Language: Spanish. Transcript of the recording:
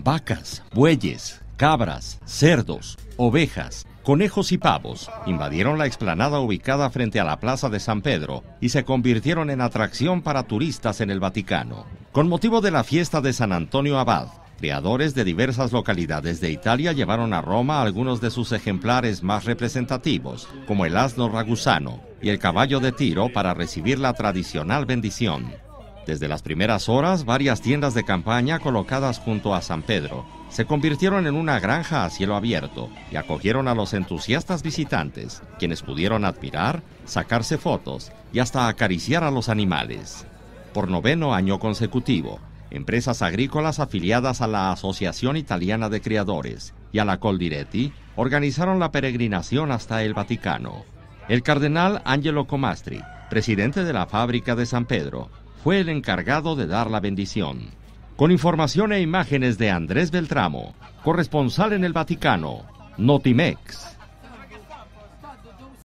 Vacas, bueyes, cabras, cerdos, ovejas, conejos y pavos invadieron la explanada ubicada frente a la Plaza de San Pedro y se convirtieron en atracción para turistas en el Vaticano. Con motivo de la fiesta de San Antonio Abad, creadores de diversas localidades de Italia llevaron a Roma algunos de sus ejemplares más representativos, como el asno ragusano y el caballo de tiro para recibir la tradicional bendición. Desde las primeras horas, varias tiendas de campaña colocadas junto a San Pedro se convirtieron en una granja a cielo abierto y acogieron a los entusiastas visitantes, quienes pudieron admirar, sacarse fotos y hasta acariciar a los animales. Por noveno año consecutivo, empresas agrícolas afiliadas a la Asociación Italiana de Criadores y a la Coldiretti organizaron la peregrinación hasta el Vaticano. El cardenal Angelo Comastri, presidente de la fábrica de San Pedro, fue el encargado de dar la bendición. Con información e imágenes de Andrés Beltramo, corresponsal en el Vaticano, Notimex.